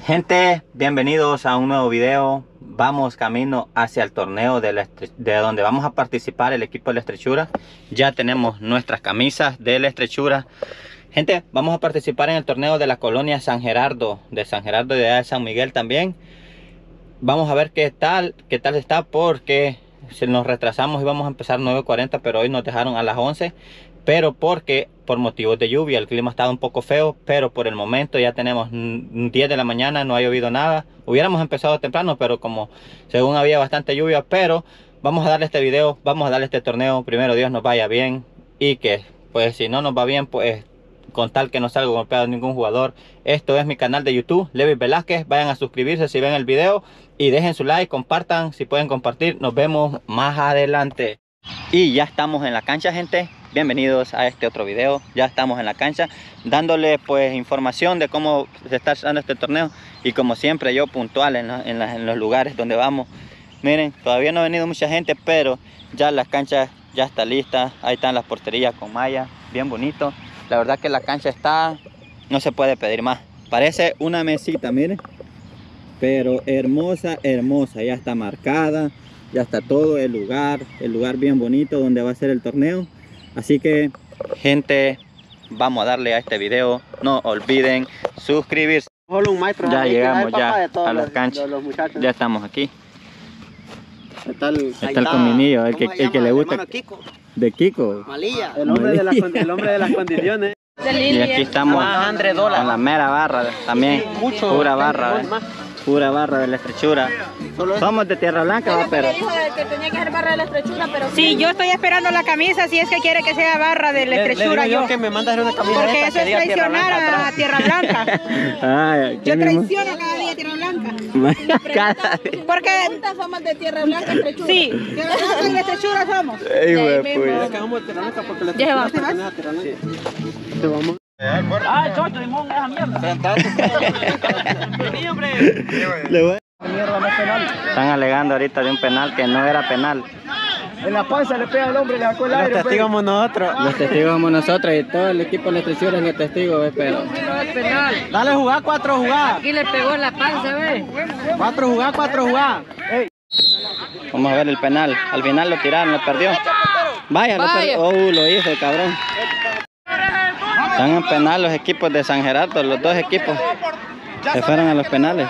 Gente, bienvenidos a un nuevo video. Vamos camino hacia el torneo de, donde vamos a participar el equipo de la estrechura. Ya tenemos nuestras camisas de la estrechura. Gente, vamos a participar en el torneo de la colonia San Gerardo, de San Gerardo y de San Miguel también. Vamos a ver qué tal, qué tal está porque nos retrasamos y vamos a empezar 9.40, pero hoy nos dejaron a las 11 pero porque por motivos de lluvia el clima estaba un poco feo, pero por el momento ya tenemos 10 de la mañana, no ha llovido nada. Hubiéramos empezado temprano, pero como según había bastante lluvia, pero vamos a darle este video, vamos a darle este torneo, primero Dios nos vaya bien y que pues si no nos va bien, pues con tal que no salga golpeado ningún jugador. Esto es mi canal de YouTube, Levi Velázquez. Vayan a suscribirse si ven el video y dejen su like, compartan si pueden compartir. Nos vemos más adelante. Y ya estamos en la cancha, gente bienvenidos a este otro video. Ya estamos en la cancha dándole pues información de cómo se está dando este torneo. Y como siempre yo puntual en, los lugares donde vamos. Miren todavía no ha venido mucha gente pero ya la cancha ya está lista. Ahí están las porterías con malla bien bonito. La verdad que la cancha está no se puede pedir más. Parece una mesita miren. Pero hermosa hermosa. Ya está marcada ya está todo el lugar el lugar bien bonito donde va a ser el torneo Así que, gente, vamos a darle a este video. No olviden suscribirse. ya llegamos ya a la cancha. ya estamos aquí. Está el, está el cominillo, el que, el que le gusta. De Kiko. Malilla. El hombre, De, las, el hombre de las condiciones. Y aquí estamos en la mera barra también. pura barra pura barra de la estrechura. Somos de Tierra Blanca, ¿va, pero? dijo que tenía que ser barra de la estrechura, pero... Sí, yo estoy esperando la camisa si es que quiere que sea barra de la estrechura. Le, yo, que me manda una camisa Porque eso es traicionar a Tierra Blanca. Ay, yo traiciono cada día a Tierra Blanca. Porque somos de Tierra Blanca, estrechura. Sí, Tierra Blanca y estrechura somos. Ey, güey, pues. Ya vamos a Tierra Blanca porque la estrechura es a Tierra Blanca. ¡Ay, chocho, limón, esa mierda! Están alegando ahorita de un penal que no era penal. En la panza le pega al hombre, le sacó el aire. Los testigos somos nosotros. Los testigos somos nosotros y todo el equipo de estrechura es el testigo, pero... Es penal. Dale jugar, cuatro jugadas. Aquí le pegó en la panza, ve. Cuatro jugadas, cuatro jugadas. Vamos a ver el penal. Al final lo tiraron, lo perdió. Vaya, lo perdió. Oh, lo hizo el cabrón. Están en penal los equipos de San Gerardo, los dos equipos se fueron a los penales.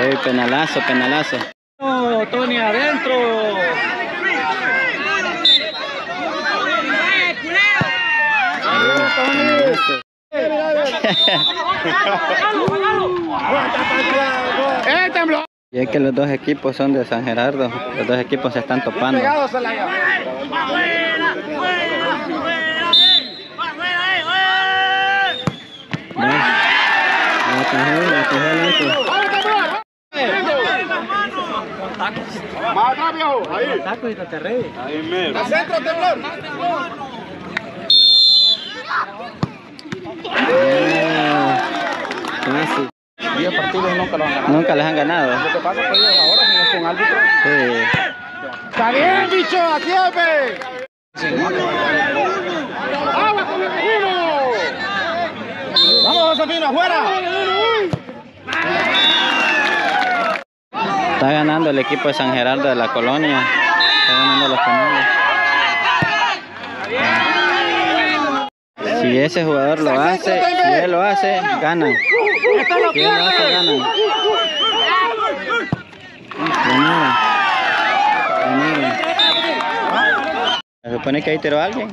Ey, penalazo, penalazo. Oh, Tony adentro. ¡Eh, tembló! Y es que los dos equipos son de San Gerardo, los dos equipos se están topando. Más ahí. Taco y Ahí mero. centro, temblor. Casi partidos nunca los han ganado. Nunca les han ganado. Lo que pasa es que ellos ahora son árbitro. Sí. ¡Está bien, bicho! ¡Atiende! ¡Agua con el vecino! ¡Vamos, Josefino, afuera! Está ganando el equipo de San Gerardo de la Colonia. Está ganando los penales. Si ese jugador lo hace, si él lo hace, ganan. Él lo hace, ganan. Se supone que ahí tiró alguien.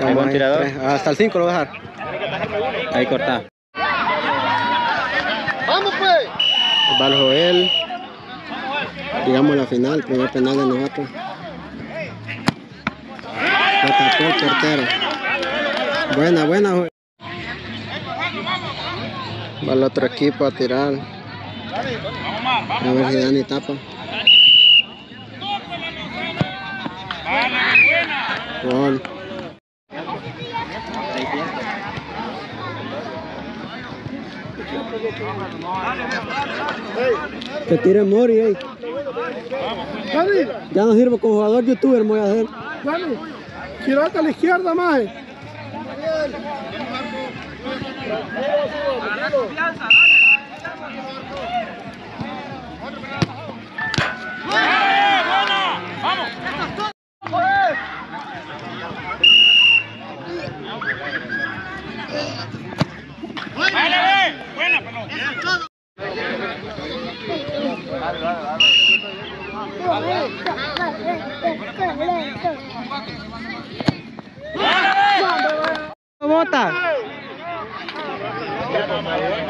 Hay buen tirador. Hasta el 5 lo voy a dejar. Ahí corta. ¡Vamos pues! Va el Joel. Llegamos a la final, primer penal de nosotros. Lo tapó el portero. Buena, buena. Va el otro equipo a tirar. A ver si Dani tapa. Gol. Que tire Mori, eh. Ya no sirvo como jugador youtuber, voy a hacer. Girate a la izquierda, maje. Bota.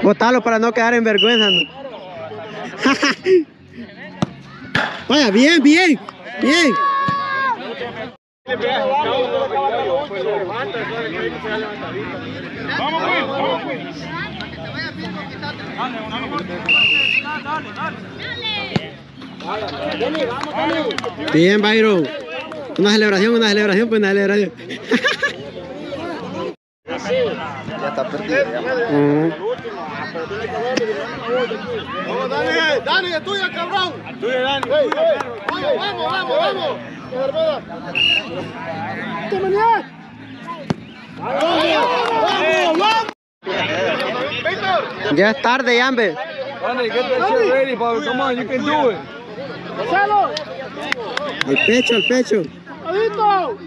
Botalo para no quedar en vergüenza. ¿no? Vaya, bien, bien, bien. Bien, Byron. Una celebración, una celebración, pues una celebración. Ya está perdido. Mm. Vamos, Dani, Dani, es tuya, cabrón. Tuya, Dani. Vamos, vamos, vamos, vamos. ¡Vamos, vamos! Ya es tarde, Amber. Dani, get that shit ready, Bobby. Come on, you can do it. ¡Gonzalo! Al pecho, al pecho. ¡Adito!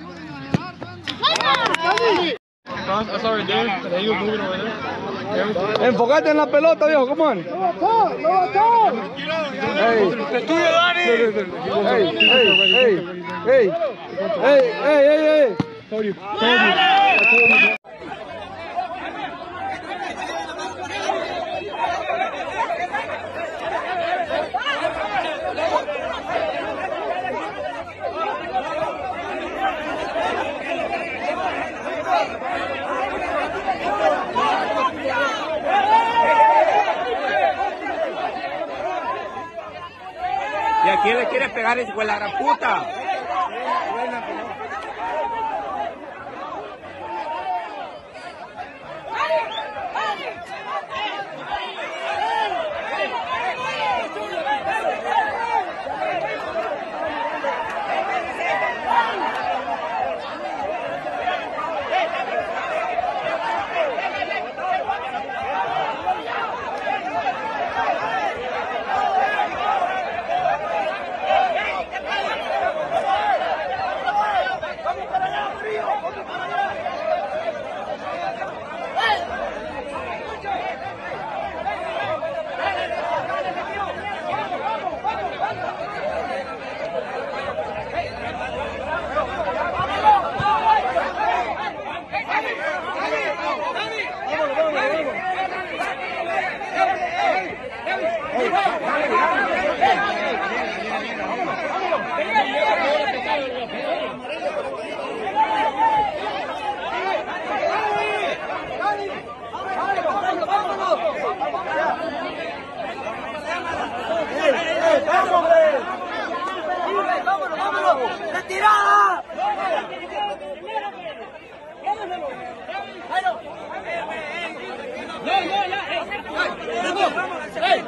Enfocate en la pelota, viejo, come on. ¡Lo botó! ¡Lo botó! ¡Ey! ¡Es tuyo, Dani! ¡Ey! ¡Ey! ¡Ey! ¡Ey! ¡Ey! ¡Ey! ¡Ey! ¿Y a quién le quieres pegar ese la gran puta? Hey,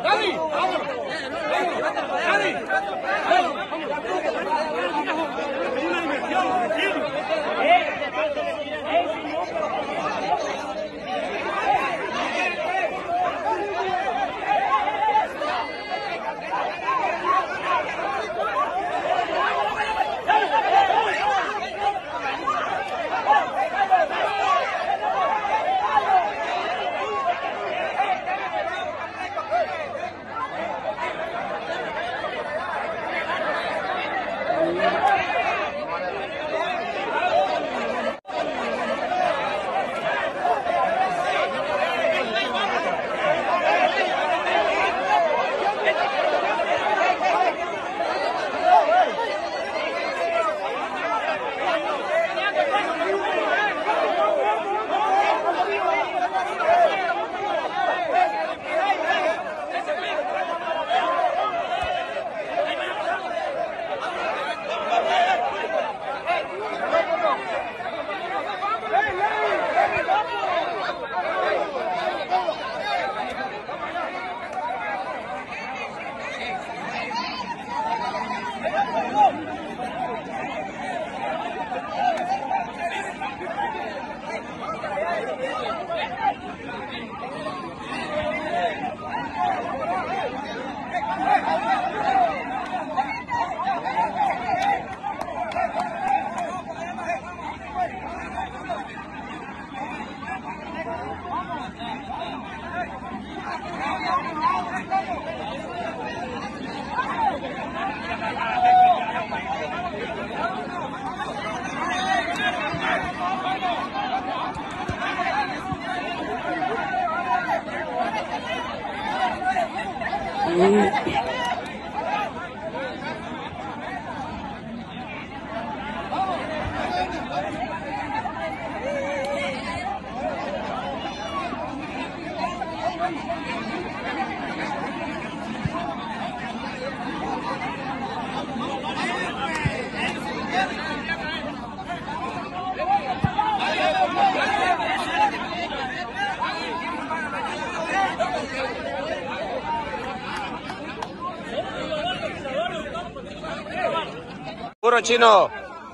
Puro chino.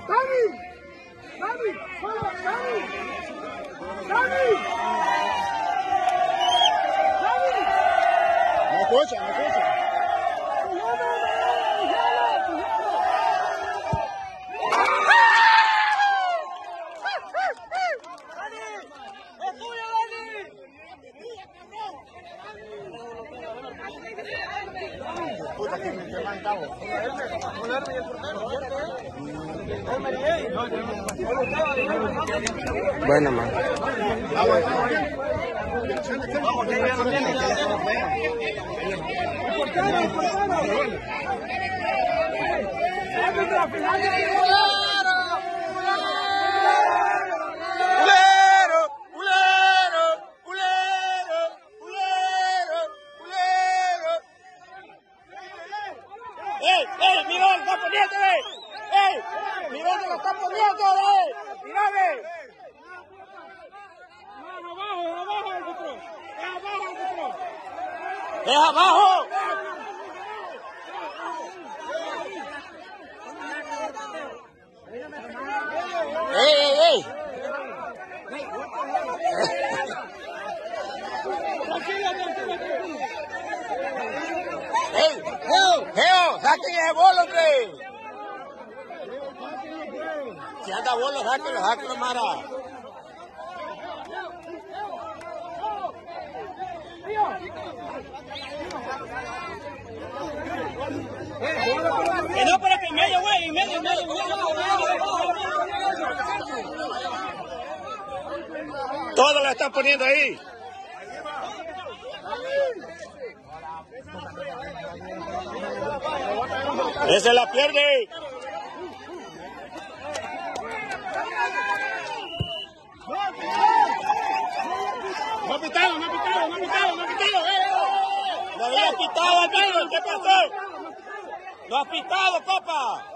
¡Dani! ¡Dani! ¡Solo! ¡Dani! ¡Dani! ¡Dani! No escucha, no Bueno, man. ¡Culero! ¡Culero! ¡Culero! ¡Culero! ¡Ey! ¡Ey! ¡Mira, lo está poniendo, eh! ¡Ey! ¡Mira, que lo está poniendo, eh! ¡Mírame! ¡Abajo, abajo, árbitro! ¡Abajo, árbitro! ¡Es abajo! ¡Ey, ey, ey! ¡Ey! ¡Geo! ¡Geo! ¡Saquen ese bolo, hombre! Si sáquenlo, sáquenlo, Mara. Que no, pero que en medio, güey, en medio, en medio, en medio. Todo lo están poniendo ahí. Ese la pierde. No ha pitado, no ha pitado, no ha pitado, no ha pitado. ¡Eh, eh! No había pitado, amigo. ¿Qué pasó? No has pitado, papá.